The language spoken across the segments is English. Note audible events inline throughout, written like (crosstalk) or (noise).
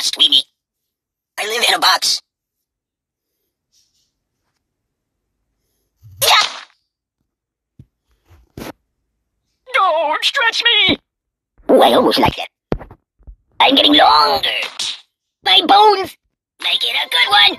That's Tweety. I live in a box. Yeah! Don't stretch me! Oh, I almost like that. I'm getting longer. My bones make it a good one.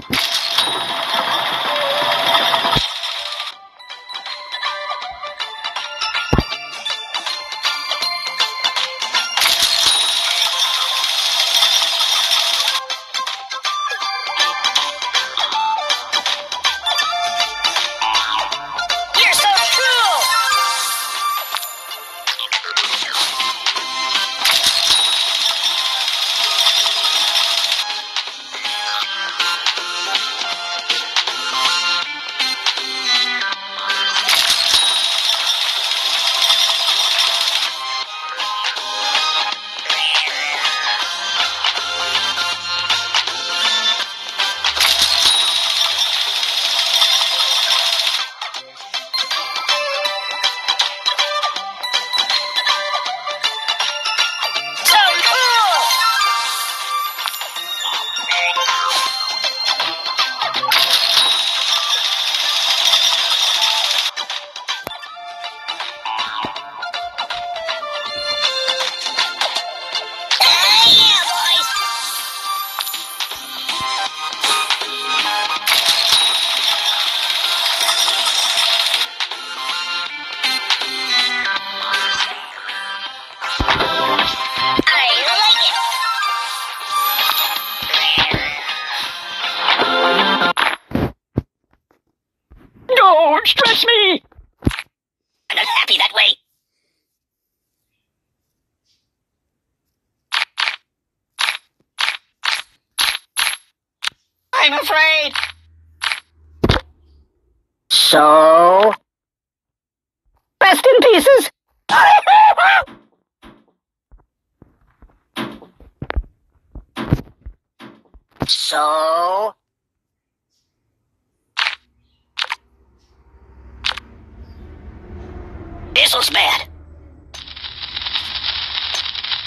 Don't stretch me! I'm not happy that way. I'm afraid. So? Rest in pieces. (laughs) so? This bad.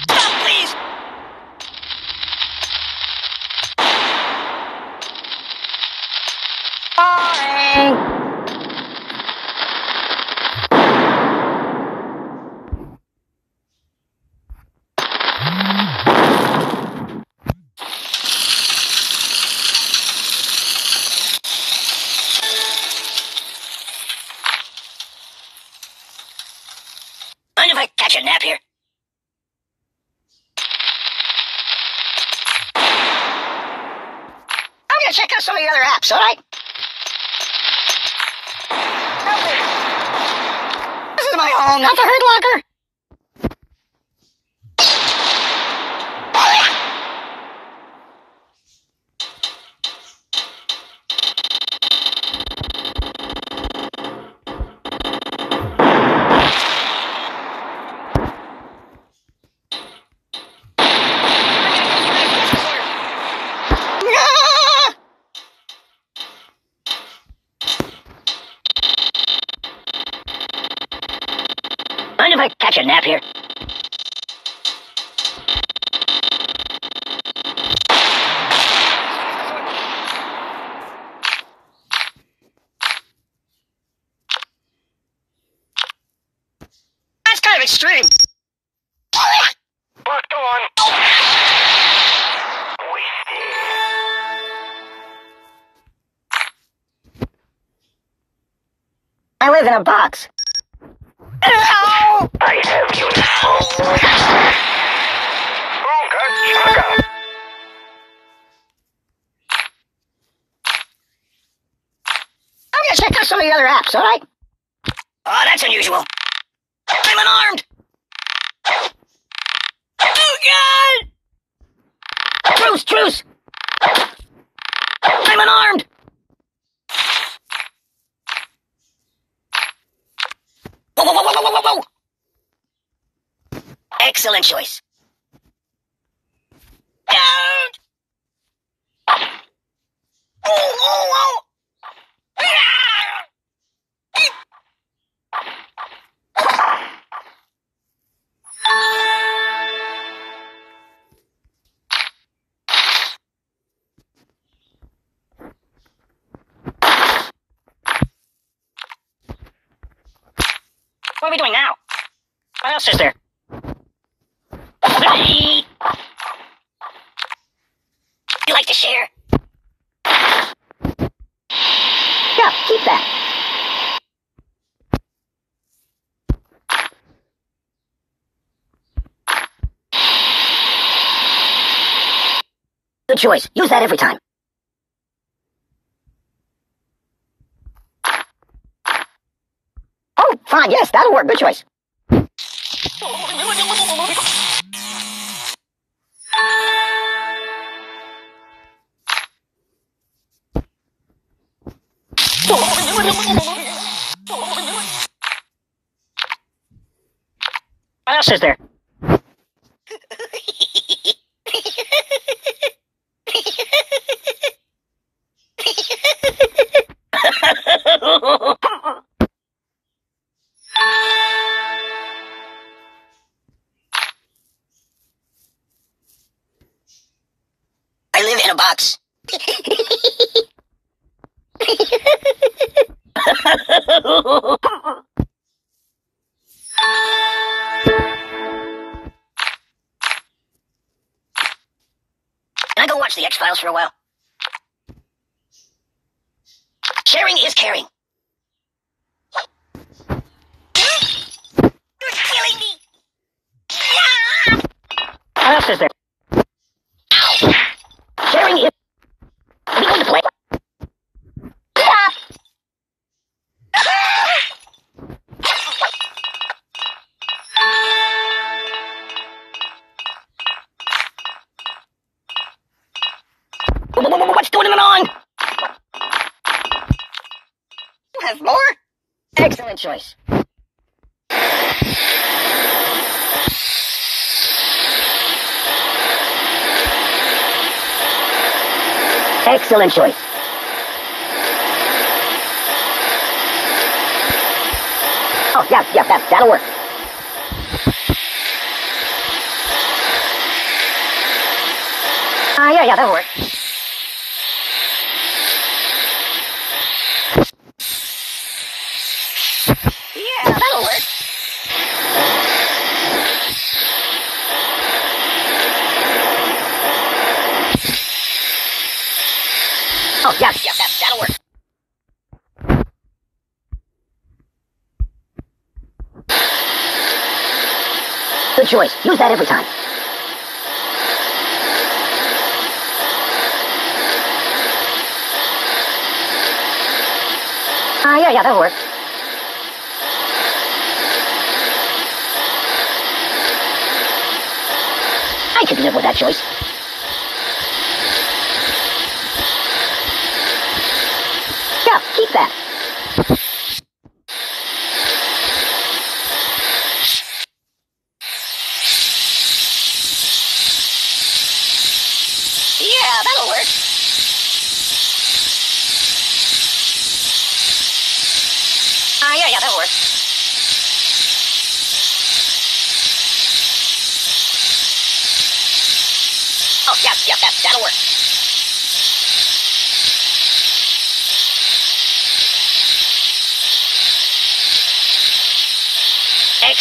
Stop, please! Boring! Mind if I catch a nap here? I'm gonna check out some of the other apps, alright? Oh, this is my home, not the Hurt Locker. Catch a nap here? That's kind of extreme. But go on. I live in a box. I have you. now! Ooga chugga. I'm gonna check out some of the other apps, alright? Oh, that's unusual. I'm unarmed! Oh, God! Truce, truce! I'm unarmed! Whoa, whoa, whoa, whoa, whoa, whoa! Excellent choice. Don't! Oh, oh, oh! What are we doing now? What else is there? You like to share? Yeah, keep that. Good choice. Use that every time. Oh, fine. Yes, that'll work. Good choice. What else is there? Sharing is caring. You're killing me. What else is there? Choice. Excellent choice. Oh, yeah, yeah, that, that'll work. Ah, uh, yeah, yeah, that'll work. Yeah, that'll work. Oh, yeah, yeah, that, that'll work. Good choice. Use that every time. Ah, uh, yeah, yeah, that'll work. I could live with that choice. Keep that. Yeah, that'll work. Ah, uh, yeah, yeah, that'll work. Oh, yeah, yeah, that, that'll work.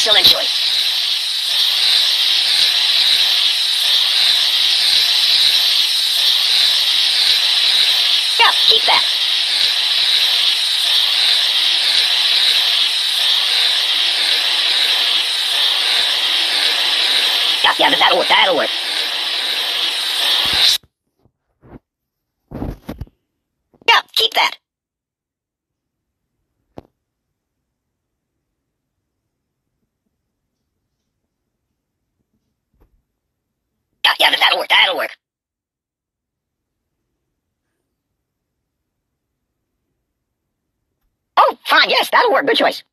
Excellent choice. Yeah, keep that. Yeah, yeah, that'll work, that'll work. Yeah, keep that. Yeah, yeah, that'll work, that'll work. Oh, fine, yes, that'll work. Good choice.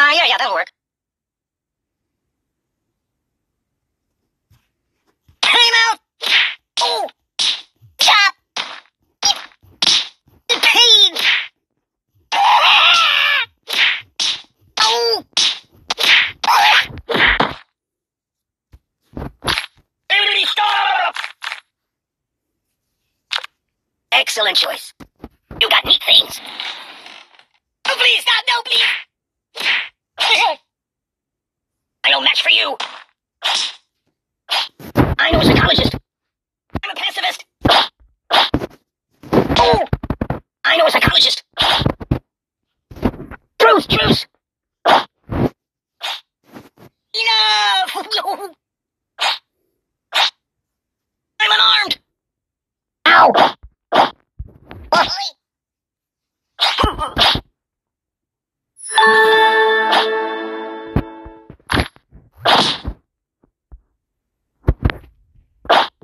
Ah, uh, yeah, yeah, that'll work. Time out! Oh! Stop! The pain! Oh! Everybody stop! Excellent choice. You got neat things. Oh, please, stop, no, please. (laughs) I know match for you. I know a psychologist. I'm a pacifist. Oh, I know a psychologist. Truce, truce. Enough. (laughs)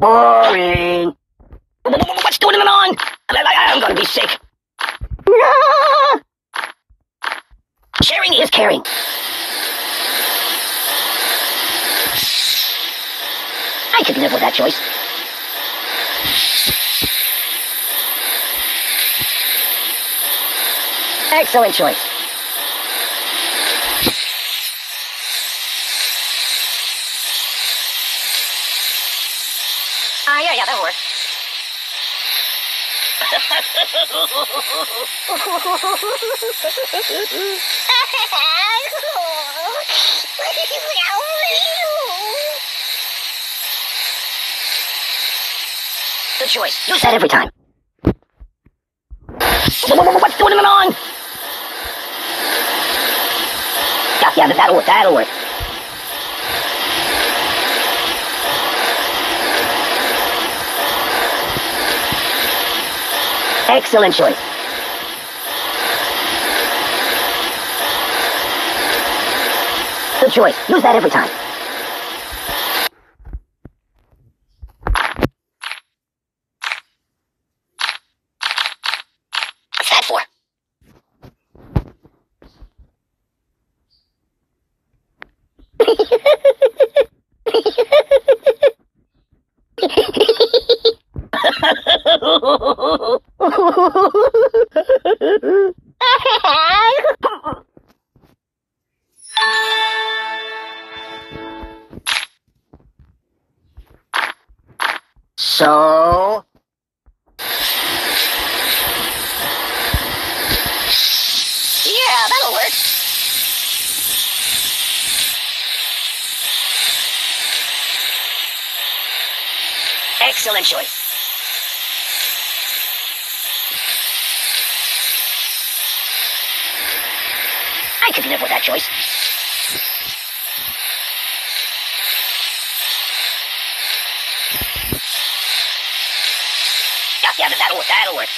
Boring. What's going on? I, am gonna be sick. (laughs) Sharing is caring. I could live with that choice. Excellent choice. Ah, yeah, yeah, that'll work. Good choice. Use that every time. What's going on? Yeah, yeah, that'll work. That'll work. Excellent choice. Good choice. Use that every time. So. Yeah, that'll work. Excellent choice. I could live with that choice. That'll. That'll work.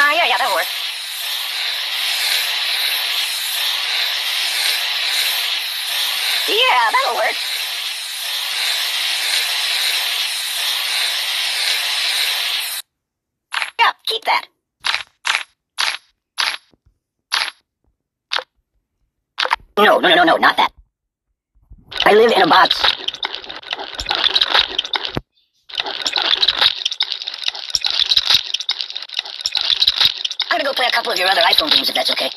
Ah, yeah, yeah, that'll work. Yeah, that'll work. Yeah, keep that. No, no, no, no, no, not that. I live in a box. I'm gonna go play a couple of your other iPhone games if that's okay.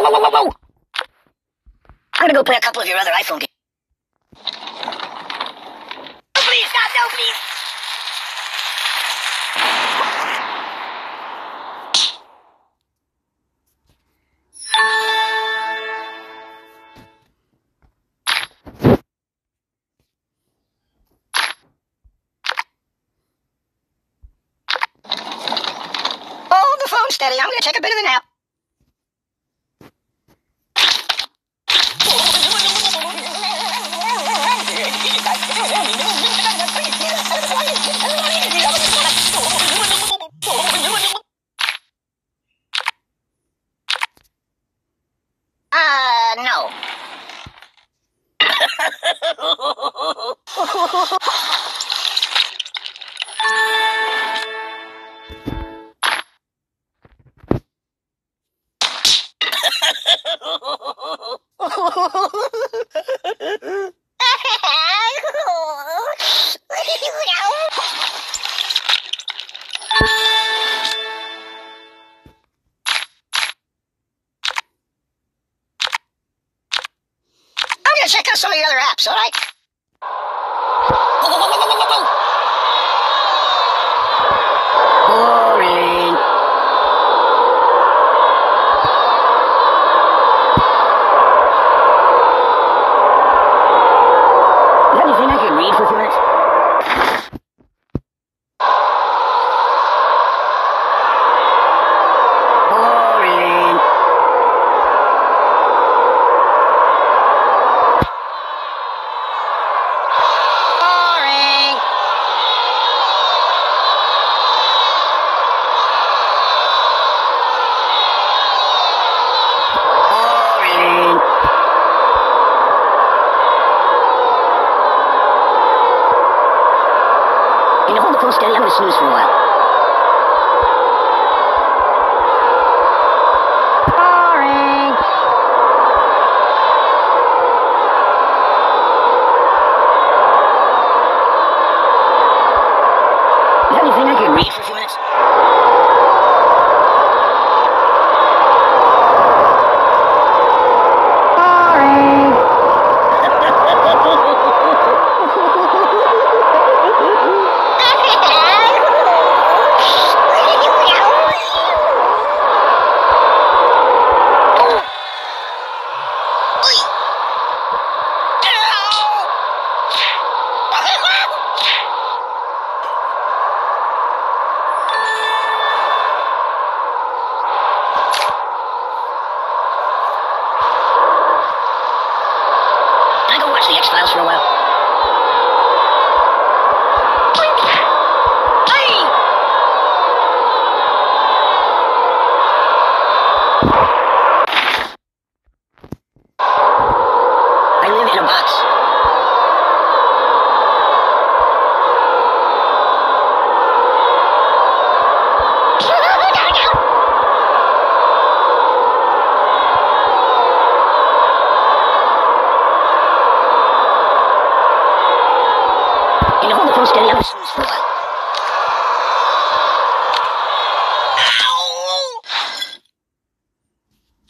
Whoa, whoa, whoa, whoa! I'm gonna go play a couple of your other iPhone games. Oh, please, stop, no, please! Hold the phone steady. I'm gonna take a bit of a nap. check out some of your other apps, alright? (laughs) anything I can read for a few minutes? Boring. Can I watch the X Files for a while? Hey! I live in a box. Can you hold the phone steady? I'm gonna snooze for a while. Ow!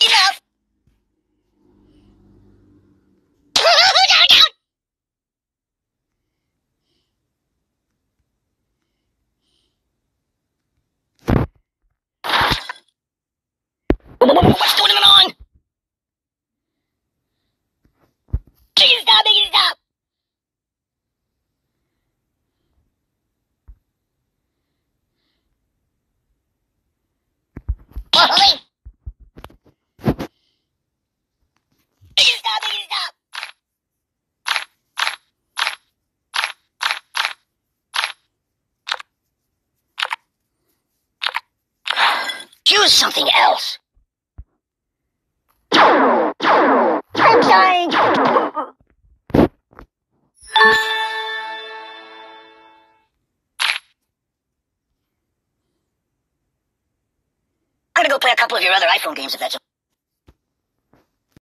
Enough! What's going on? Please stop, make it stop! Holy! Make it stop, make it stop! Choose something else. I'm dying. I'm gonna go play a couple of your other iPhone games if that's.